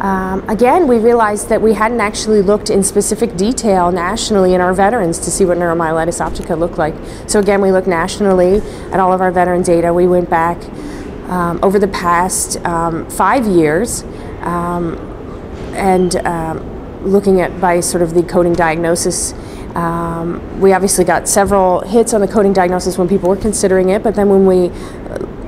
Um, again, we realized that we hadn't actually looked in specific detail nationally in our veterans to see what neuromyelitis optica looked like. So again, we looked nationally at all of our veteran data. We went back um, over the past um, five years um, and um, looking at by sort of the coding diagnosis. Um, we obviously got several hits on the coding diagnosis when people were considering it, but then when we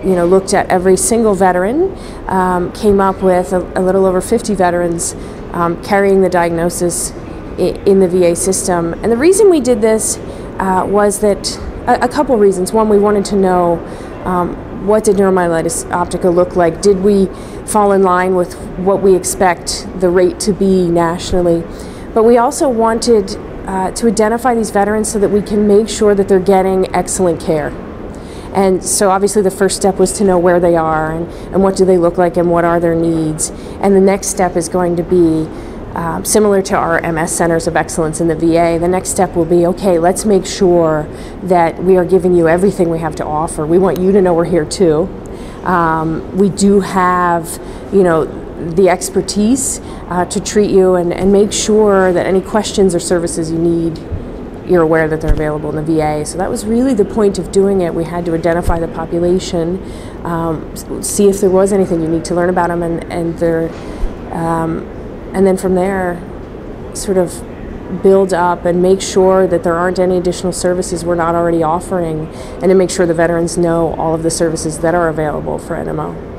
you know, looked at every single veteran, um, came up with a, a, little over 50 veterans um, carrying the diagnosis in, the VA system. And the reason we did this uh, was that a, a, couple reasons. One, we wanted to know um, what did neuromyelitis optica look like? Did we fall in line with what we expect the rate to be nationally? But we also wanted uh, to identify these veterans so that we can make sure that they're getting excellent care. And so obviously the first step was to know where they are and, and what do they look like and what are their needs. And the next step is going to be um, similar to our MS Centers of Excellence in the VA, the next step will be okay, let's make sure that we are giving you everything we have to offer. We want you to know we're here too. Um, we do have, you know, the expertise uh, to treat you and, and make sure that any questions or services you need you're aware that they're available in the VA. So that was really the point of doing it. We had to identify the population, um, see if there was anything unique to learn about them, and and their, um, and then from there, sort of build up and make sure that there aren't any additional services we're not already offering, and to make sure the veterans know all of the services that are available for NMO.